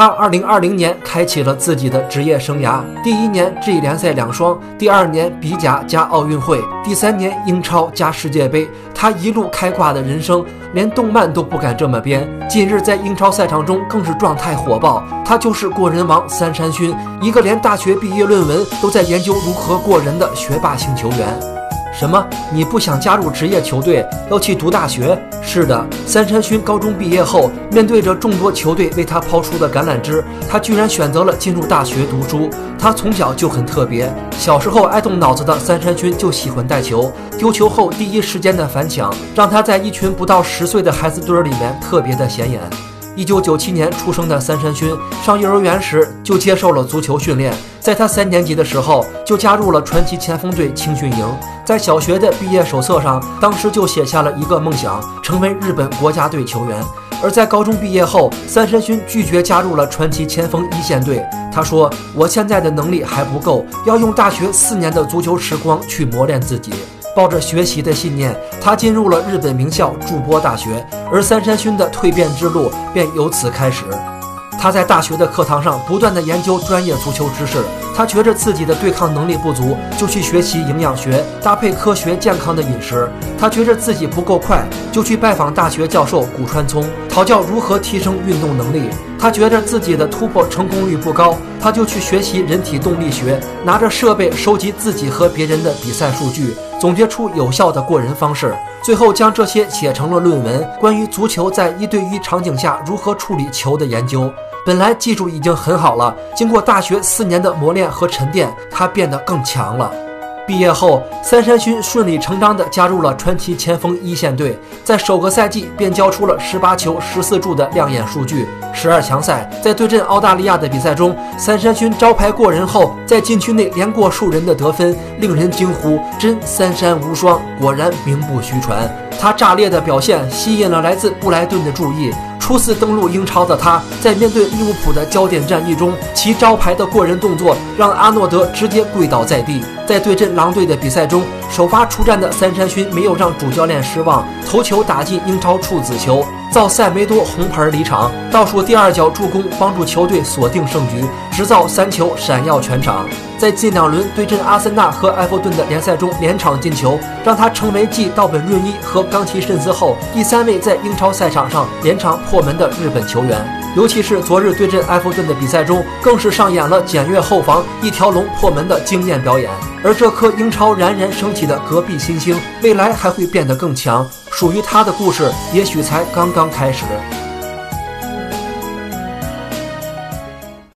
他2020年开启了自己的职业生涯。第一年 G 联赛两双，第二年比甲加奥运会，第三年英超加世界杯。他一路开挂的人生，连动漫都不敢这么编。近日在英超赛场中更是状态火爆。他就是过人王三山勋，一个连大学毕业论文都在研究如何过人的学霸型球员。什么？你不想加入职业球队，要去读大学？是的，三山勋高中毕业后，面对着众多球队为他抛出的橄榄枝，他居然选择了进入大学读书。他从小就很特别，小时候爱动脑子的三山勋就喜欢带球，丢球后第一时间的反抢，让他在一群不到十岁的孩子堆里面特别的显眼。一九九七年出生的三山勋，上幼儿园时就接受了足球训练。在他三年级的时候，就加入了传奇前锋队青训营。在小学的毕业手册上，当时就写下了一个梦想，成为日本国家队球员。而在高中毕业后，三山勋拒绝加入了传奇前锋一线队。他说：“我现在的能力还不够，要用大学四年的足球时光去磨练自己。”抱着学习的信念，他进入了日本名校筑波大学，而三山勋的蜕变之路便由此开始。他在大学的课堂上不断的研究专业足球知识，他觉着自己的对抗能力不足，就去学习营养学，搭配科学健康的饮食。他觉着自己不够快，就去拜访大学教授古川聪，讨教如何提升运动能力。他觉着自己的突破成功率不高，他就去学习人体动力学，拿着设备收集自己和别人的比赛数据，总结出有效的过人方式，最后将这些写成了论文，关于足球在一对一场景下如何处理球的研究。本来技术已经很好了，经过大学四年的磨练和沉淀，他变得更强了。毕业后，三山勋顺理成章地加入了传奇前锋一线队，在首个赛季便交出了十八球十四助的亮眼数据。十二强赛，在对阵澳大利亚的比赛中，三山勋招牌过人后，在禁区内连过数人的得分，令人惊呼：“真三山无双！”果然名不虚传。他炸裂的表现吸引了来自布莱顿的注意。初次登陆英超的他，在面对利物浦的焦点战役中，其招牌的过人动作让阿诺德直接跪倒在地。在对阵狼队的比赛中，首发出战的三山勋没有让主教练失望，头球打进英超处子球，造塞梅多红牌离场，倒数第二脚助攻帮助球队锁定胜局，直造三球闪耀全场。在近两轮对阵阿森纳和埃弗顿的联赛中连场进球，让他成为继道本润一和冈崎慎司后第三位在英超赛场上连场破门的日本球员。尤其是昨日对阵埃弗顿的比赛中，更是上演了检阅后防一条龙破门的惊艳表演。而这颗英超冉冉升起的隔壁新星，未来还会变得更强。属于他的故事，也许才刚刚开始。